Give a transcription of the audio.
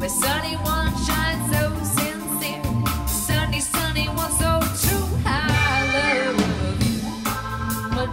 My sunny one shines so sincere. Sunny, sunny one so true. I love you. But